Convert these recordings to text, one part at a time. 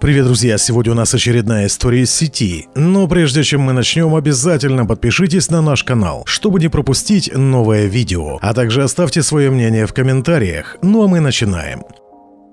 Привет, друзья! Сегодня у нас очередная история из сети. Но прежде чем мы начнем, обязательно подпишитесь на наш канал, чтобы не пропустить новое видео. А также оставьте свое мнение в комментариях. Ну а мы начинаем.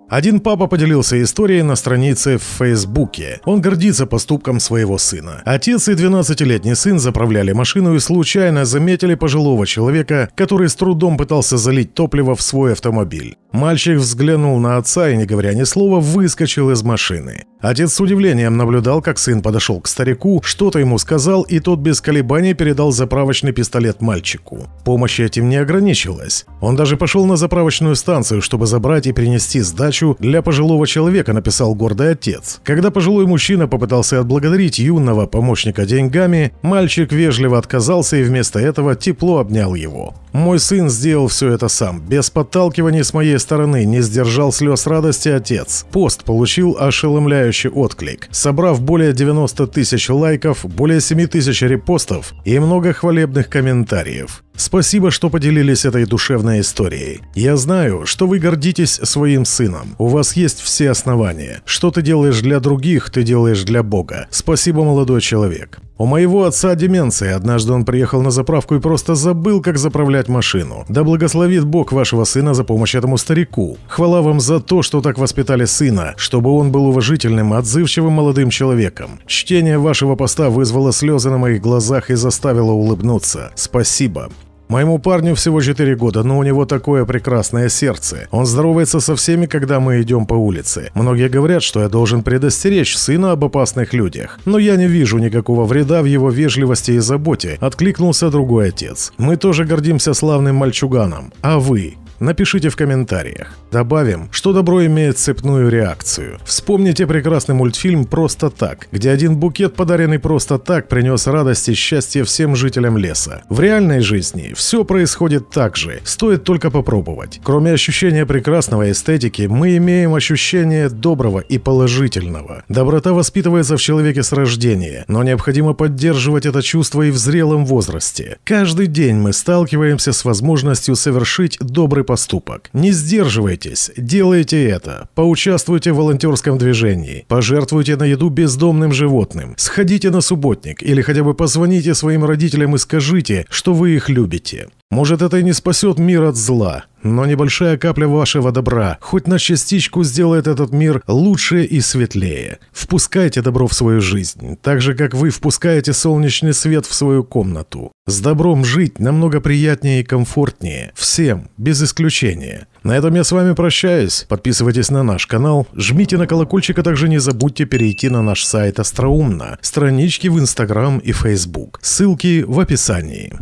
Один папа поделился историей на странице в Фейсбуке. Он гордится поступком своего сына. Отец и 12-летний сын заправляли машину и случайно заметили пожилого человека, который с трудом пытался залить топливо в свой автомобиль. Мальчик взглянул на отца и, не говоря ни слова, выскочил из машины. Отец с удивлением наблюдал, как сын подошел к старику, что-то ему сказал, и тот без колебаний передал заправочный пистолет мальчику. Помощь этим не ограничилась. Он даже пошел на заправочную станцию, чтобы забрать и принести сдачу для пожилого человека, написал гордый отец. Когда пожилой мужчина попытался отблагодарить юного помощника деньгами, мальчик вежливо отказался и вместо этого тепло обнял его. Мой сын сделал все это сам, без подталкивания с моей стороны, не сдержал слез радости отец. Пост получил ошеломляющий отклик. Собрав более 90 тысяч лайков, более 7 тысяч репостов и много хвалебных комментариев. Спасибо, что поделились этой душевной историей. Я знаю, что вы гордитесь своим сыном. У вас есть все основания. Что ты делаешь для других, ты делаешь для Бога. Спасибо, молодой человек. У моего отца деменция. Однажды он приехал на заправку и просто забыл, как заправлять машину. Да благословит Бог вашего сына за помощь этому старику. Хвала вам за то, что так воспитали сына, чтобы он был уважительным, отзывчивым молодым человеком. Чтение вашего поста вызвало слезы на моих глазах и заставило улыбнуться. Спасибо. Моему парню всего 4 года, но у него такое прекрасное сердце. Он здоровается со всеми, когда мы идем по улице. Многие говорят, что я должен предостеречь сына об опасных людях. Но я не вижу никакого вреда в его вежливости и заботе, откликнулся другой отец. Мы тоже гордимся славным мальчуганом. А вы? Напишите в комментариях. Добавим, что добро имеет цепную реакцию. Вспомните прекрасный мультфильм «Просто так», где один букет, подаренный просто так, принес радость и счастье всем жителям леса. В реальной жизни все происходит так же, стоит только попробовать. Кроме ощущения прекрасного эстетики, мы имеем ощущение доброго и положительного. Доброта воспитывается в человеке с рождения, но необходимо поддерживать это чувство и в зрелом возрасте. Каждый день мы сталкиваемся с возможностью совершить добрый поступок. Не сдерживайтесь, делайте это. Поучаствуйте в волонтерском движении. Пожертвуйте на еду бездомным животным. Сходите на субботник или хотя бы позвоните своим родителям и скажите, что вы их любите. Может, это и не спасет мир от зла, но небольшая капля вашего добра хоть на частичку сделает этот мир лучше и светлее. Впускайте добро в свою жизнь, так же, как вы впускаете солнечный свет в свою комнату. С добром жить намного приятнее и комфортнее. Всем, без исключения. На этом я с вами прощаюсь. Подписывайтесь на наш канал, жмите на колокольчик, а также не забудьте перейти на наш сайт Остроумно, странички в Инстаграм и Фейсбук. Ссылки в описании.